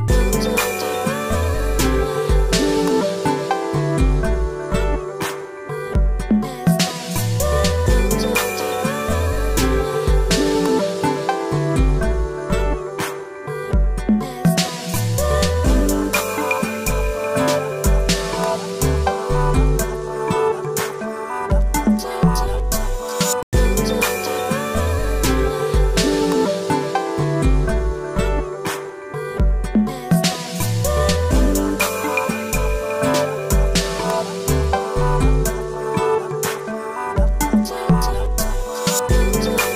Thank Ooh.